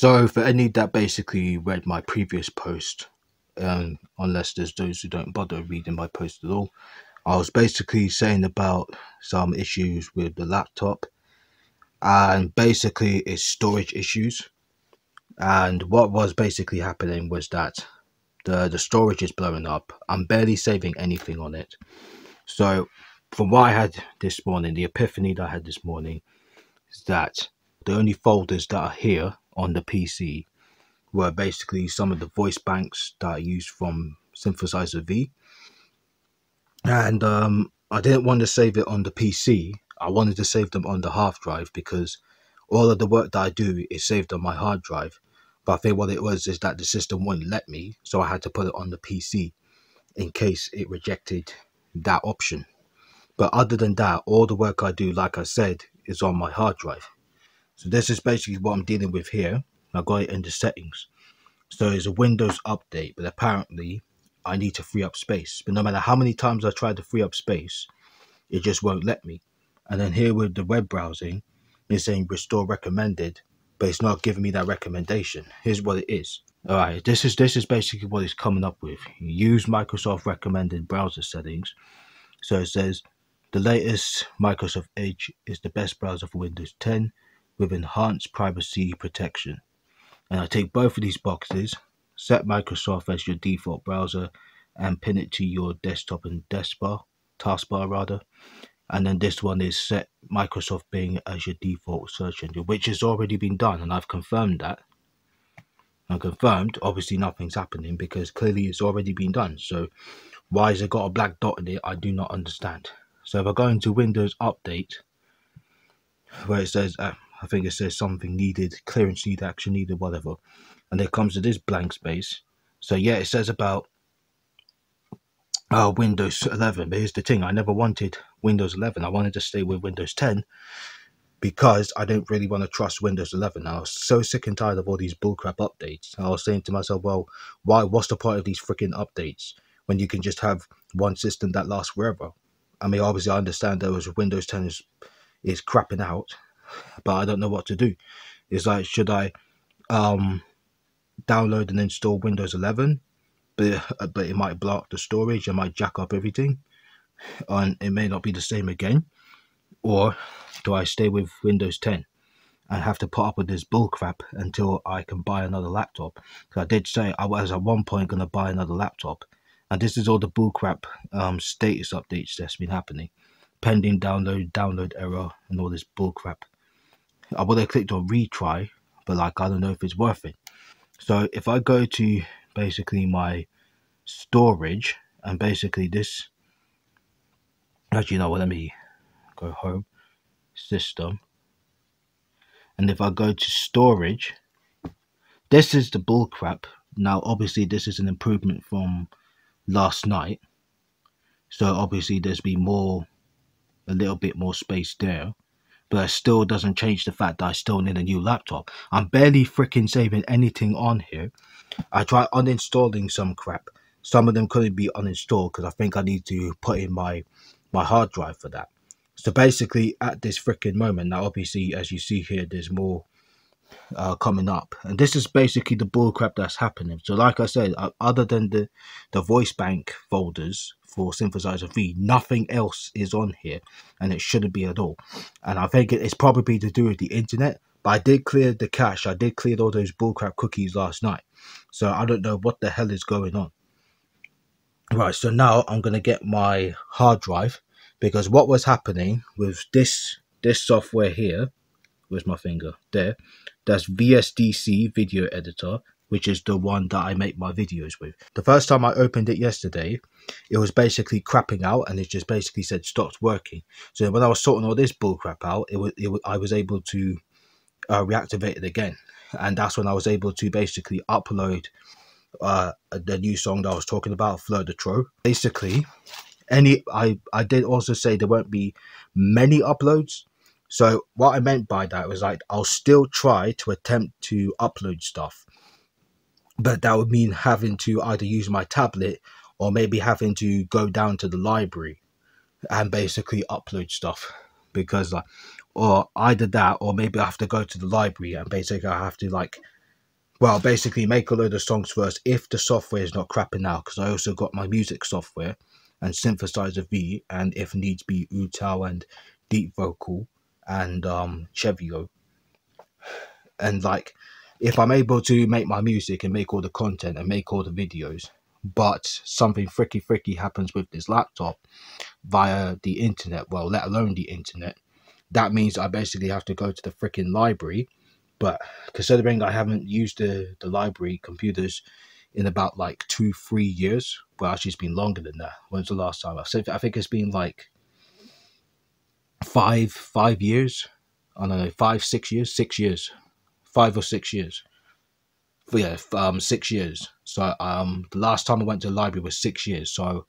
So for any that basically read my previous post, um, unless there's those who don't bother reading my post at all, I was basically saying about some issues with the laptop, and basically it's storage issues. And what was basically happening was that the the storage is blowing up. I'm barely saving anything on it. So from what I had this morning, the epiphany that I had this morning is that the only folders that are here on the PC were basically some of the voice banks that I used from Synthesizer V. And um, I didn't want to save it on the PC. I wanted to save them on the hard drive because all of the work that I do is saved on my hard drive. But I think what it was is that the system wouldn't let me, so I had to put it on the PC in case it rejected that option. But other than that, all the work I do, like I said, is on my hard drive. So this is basically what I'm dealing with here. I got it in the settings. So it's a Windows update, but apparently I need to free up space. But no matter how many times I try to free up space, it just won't let me. And then here with the web browsing, it's saying restore recommended, but it's not giving me that recommendation. Here's what it is. All right, this is this is basically what it's coming up with. Use Microsoft recommended browser settings. So it says the latest Microsoft Edge is the best browser for Windows 10 with enhanced privacy protection. And I take both of these boxes, set Microsoft as your default browser, and pin it to your desktop and taskbar, taskbar rather. And then this one is set Microsoft Bing as your default search engine, which has already been done, and I've confirmed that. I confirmed, obviously nothing's happening because clearly it's already been done. So why has it got a black dot in it? I do not understand. So if I go into Windows Update, where it says, uh, I think it says something needed, clearance needed, action needed, whatever, and it comes to this blank space. So yeah, it says about uh, Windows 11, but here's the thing: I never wanted Windows 11. I wanted to stay with Windows 10 because I don't really want to trust Windows 11. I was so sick and tired of all these bullcrap updates. I was saying to myself, well, why? What's the point of these freaking updates when you can just have one system that lasts forever? I mean, obviously, I understand that was Windows 10 is is crapping out, but I don't know what to do. It's like, should I um download and install Windows 11? But but it might block the storage. It might jack up everything, and it may not be the same again. Or do I stay with Windows 10 and have to put up with this bullcrap until I can buy another laptop? Because I did say I was at one point going to buy another laptop, and this is all the bullcrap um, status updates that's been happening. Pending download, download error, and all this bullcrap. I would have clicked on retry, but like I don't know if it's worth it. So if I go to basically my storage and basically this actually no well, let me go home system. And if I go to storage this is the bullcrap. Now obviously this is an improvement from last night. So obviously there's been more a little bit more space there but it still doesn't change the fact that I still need a new laptop. I'm barely freaking saving anything on here. I tried uninstalling some crap. Some of them couldn't be uninstalled because I think I need to put in my my hard drive for that. So basically, at this freaking moment, now obviously, as you see here, there's more uh, coming up, and this is basically the bullcrap that's happening. So, like I said, other than the the voice bank folders for Synthesizer V, nothing else is on here, and it shouldn't be at all. And I think it's probably to do with the internet. But I did clear the cache. I did clear all those bullcrap cookies last night. So I don't know what the hell is going on. Right, so now I'm going to get my hard drive because what was happening with this this software here, where's my finger? There, that's VSDC Video Editor, which is the one that I make my videos with. The first time I opened it yesterday, it was basically crapping out and it just basically said stopped working. So when I was sorting all this bullcrap out, it was, it was I was able to uh, reactivate it again. And that's when I was able to basically upload uh, the new song that I was talking about, Fleur de Trop. Basically, any I I did also say there won't be many uploads. So what I meant by that was like I'll still try to attempt to upload stuff, but that would mean having to either use my tablet or maybe having to go down to the library and basically upload stuff because like or either that or maybe I have to go to the library and basically I have to like well, basically make a load of songs first if the software is not crapping out, because I also got my music software and synthesizer V, and if needs be, UTAU and DeepVocal and um CeVIO. And like, if I'm able to make my music and make all the content and make all the videos, but something fricky fricky happens with this laptop via the internet, well, let alone the internet, that means I basically have to go to the freaking library. But considering I haven't used the, the library computers in about like two, three years, well, actually, it's been longer than that. When's the last time? I said I think it's been like five, five years. I don't know, five, six years, six years, five or six years. Yeah, um, six years. So um, the last time I went to the library was six years. So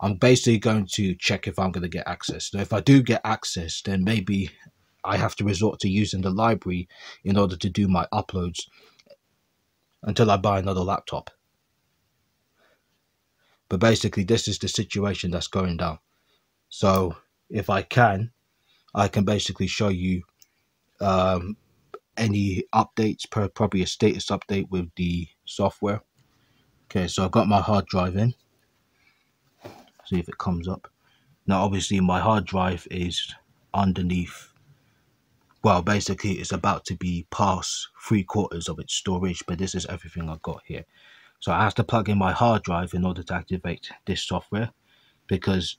I'm basically going to check if I'm going to get access. Now, if I do get access, then maybe I have to resort to using the library in order to do my uploads until I buy another laptop. But basically, this is the situation that's going down. So if I can, I can basically show you um, any updates, per probably a status update with the software. Okay, so I've got my hard drive in. See if it comes up. Now obviously my hard drive is underneath. Well basically it's about to be past three quarters of its storage but this is everything I've got here. So I have to plug in my hard drive in order to activate this software because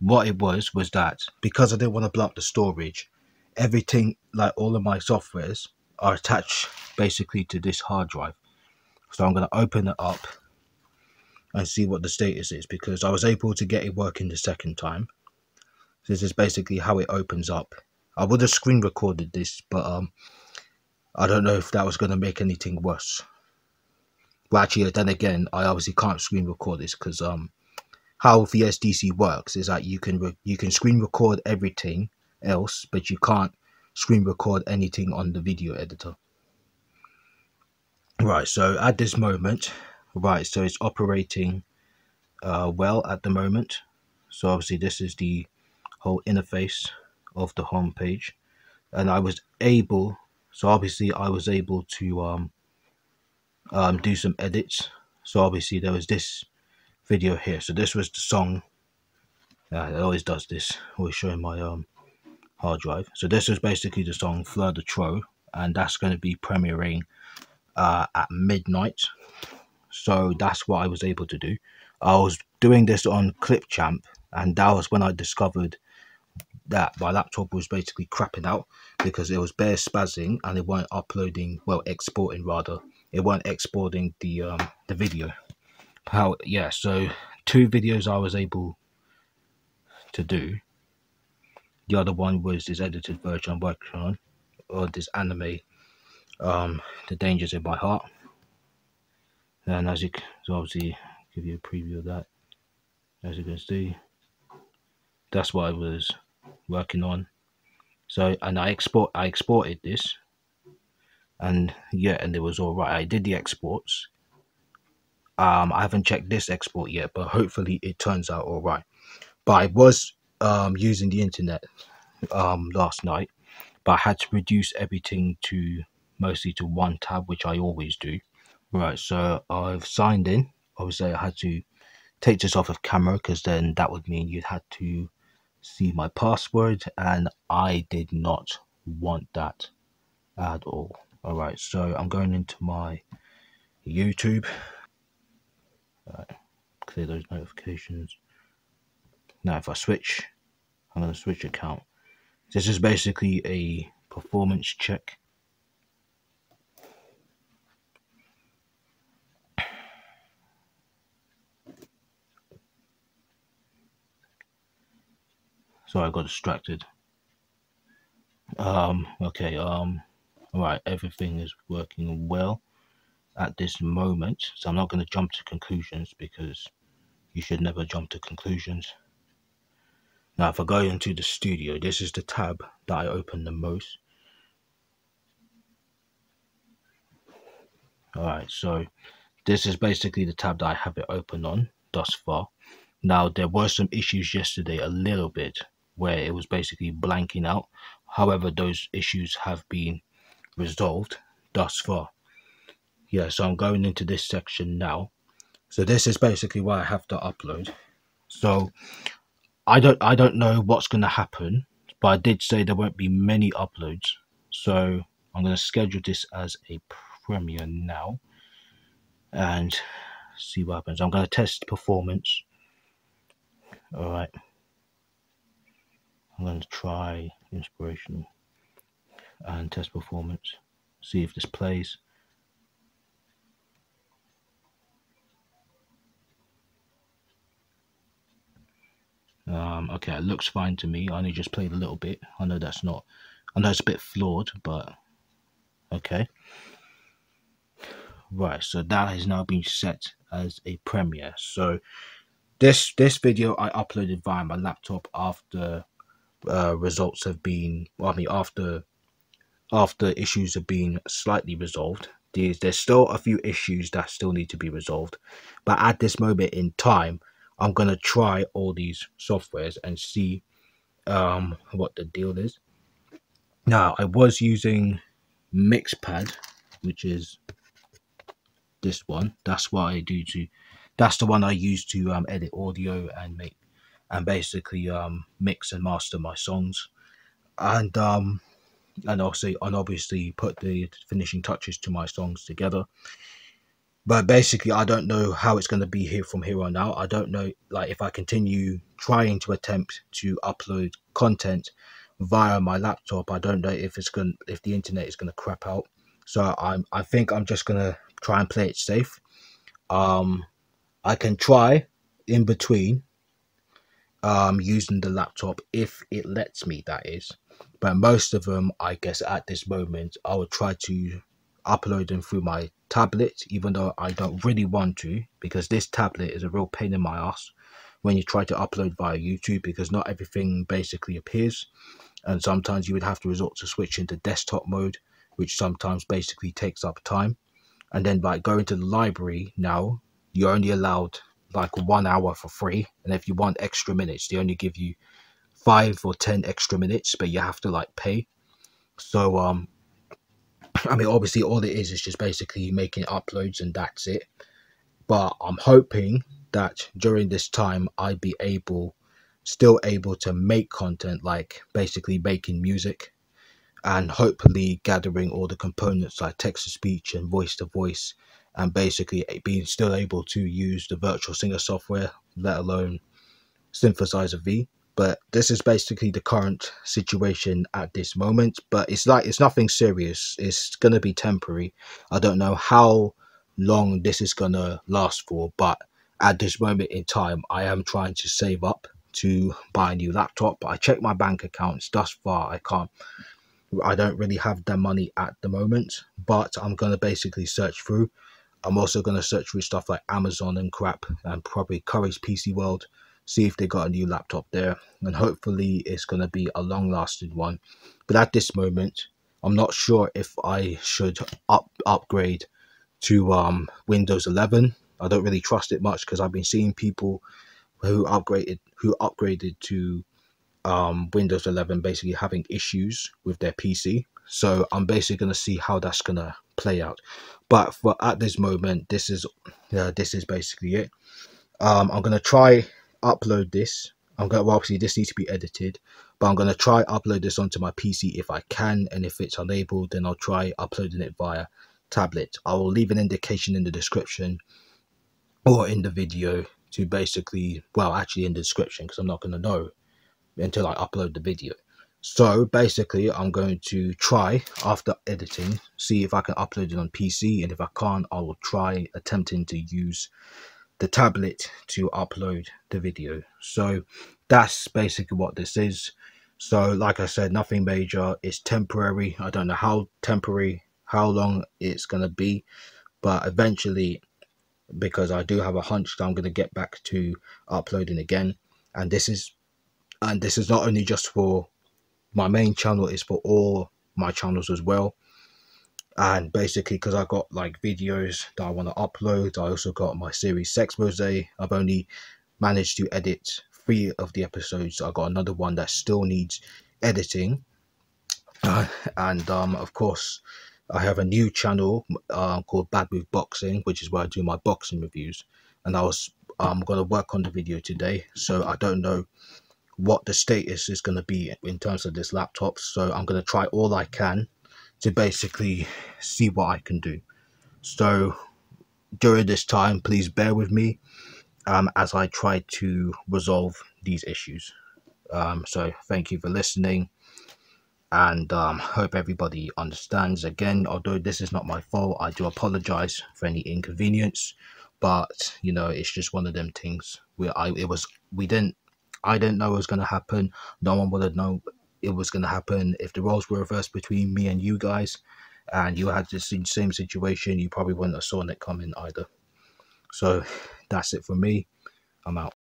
what it was was that because I didn't want to block the storage everything like all of my softwares are attached basically to this hard drive so I'm going to open it up and see what the status is because I was able to get it working the second time. This is basically how it opens up. I would have screen recorded this, but um, I don't know if that was going to make anything worse. Well, actually, then again, I obviously can't screen record this because um, how VSDC works is that you can you can screen record everything else, but you can't screen record anything on the video editor. Right, so at this moment, right so it's operating uh, well at the moment. So obviously this is the whole interface of the home page. And I was able so obviously I was able to um, um, do some edits. So obviously there was this video here. So this was the song. Uh, it always does this. Always showing my um, hard drive so this is basically the song Fleur de Trop and that's going to be premiering uh, at midnight so that's what I was able to do. I was doing this on Clipchamp, and that was when I discovered that my laptop was basically crapping out because it was bare spazzing and it weren't uploading, well, exporting rather. It weren't exporting the um, the video. How yeah, so two videos I was able to do. The other one was this edited version I'm working on, or this anime, um, The Dangers in My Heart. And as you can so obviously give you a preview of that as you can see. That's what I was working on. So and I export I exported this and yeah and it was all right. I did the exports. Um I haven't checked this export yet but hopefully it turns out all right. But I was um using the internet um last night but I had to reduce everything to mostly to one tab which I always do Right, so I've signed in. Obviously, I had to take this off of camera because then that would mean you'd had to see my password, and I did not want that at all. All right, so I'm going into my YouTube. Right, clear those notifications. Now, if I switch, I'm going to switch account. This is basically a performance check Sorry, I got distracted. Um, okay, um, alright, everything is working well at this moment. So I'm not going to jump to conclusions because you should never jump to conclusions. Now, if I go into the studio, this is the tab that I open the most. Alright, so this is basically the tab that I have it open on thus far. Now, there were some issues yesterday a little bit where it was basically blanking out. However, those issues have been resolved thus far. yeah, so I'm going into this section now. So this is basically what I have to upload. So I don't I don't know what's going to happen, but I did say there won't be many uploads. So I'm going to schedule this as a premiere now and see what happens. I'm going to test performance. All right. I'm going to try inspirational and test performance. See if this plays. Um, okay, it looks fine to me. I only just played a little bit. I know that's not, I know it's a bit flawed, but okay. Right, so that has now been set as a premiere. So this this video I uploaded via my laptop after uh, results have been, well, I mean, after after issues have been slightly resolved. There's, there's still a few issues that still need to be resolved, but at this moment in time, I'm gonna try all these softwares and see um, what the deal is. Now, I was using Mixpad, which is this one. That's what I do to. That's the one I use to um, edit audio and make and basically um, mix and master my songs, and um, and also and obviously put the finishing touches to my songs together but basically i don't know how it's going to be here from here on out. I don't know like if i continue trying to attempt to upload content via my laptop i don't know if it's going if the internet is going to crap out. So i'm i think i'm just going to try and play it safe. Um i can try in between um using the laptop if it lets me that is. But most of them i guess at this moment i would try to upload them through my tablet, even though I don't really want to, because this tablet is a real pain in my ass when you try to upload via YouTube, because not everything basically appears. And sometimes you would have to resort to switch into desktop mode, which sometimes basically takes up time. And then by going to the library now, you're only allowed like one hour for free. And if you want extra minutes, they only give you five or ten extra minutes, but you have to like pay. So um I mean, obviously, all it is is just basically making uploads and that's it. But I'm hoping that during this time, I'd be able, still able to make content, like basically making music and hopefully gathering all the components like text to speech and voice to voice and basically being still able to use the virtual singer software, let alone synthesizer V but this is basically the current situation at this moment but it's like it's nothing serious. It's gonna be temporary. I don't know how long this is gonna last for but at this moment in time i am trying to save up to buy a new laptop. I check my bank accounts thus far. I can't i don't really have the money at the moment but i'm gonna basically search through. I'm also gonna search through stuff like amazon and crap and probably curry's pc world see if they got a new laptop there and hopefully it's going to be a long lasting one. But at this moment i'm not sure if i should up upgrade to um windows 11 i don't really trust it much because i've been seeing people who upgraded who upgraded to um windows 11 basically having issues with their pc so i'm basically going to see how that's going to play out. But for at this moment this is uh, this is basically it. Um i'm going to try upload this. I'm going to, well, obviously this needs to be edited, but I'm going to try upload this onto my PC if I can. And if it's unable, then I'll try uploading it via tablet. I will leave an indication in the description or in the video to basically, well, actually in the description because I'm not going to know until I upload the video. So basically, I'm going to try after editing, see if I can upload it on PC, and if I can't, I will try attempting to use the tablet to upload the video. So that's basically what this is. So like I said, nothing major. It's temporary. I don't know how temporary, how long it's going to be. But eventually, because I do have a hunch that I'm going to get back to uploading again. And this is, and this is not only just for my main channel, it's for all my channels as well and basically because I got like videos that I want to upload I also got my series Sexposé I've only managed to edit three of the episodes I got another one that still needs editing uh, and um, of course I have a new channel uh, called Bad with Boxing, which is where I do my boxing reviews. And I was I'm going to work on the video today, so I don't know what the status is going to be in terms of this laptop. So I'm going to try all I can to basically see what I can do. So during this time, please bear with me um, as I try to resolve these issues. Um, so thank you for listening and um, hope everybody understands again although this is not my fault i do apologize for any inconvenience but you know it's just one of them things where i it was we didn't i didn't know it was going to happen no one would have known it was going to happen if the roles were reversed between me and you guys and you had the same situation you probably wouldn't have saw it coming either. So that's it for me. I'm out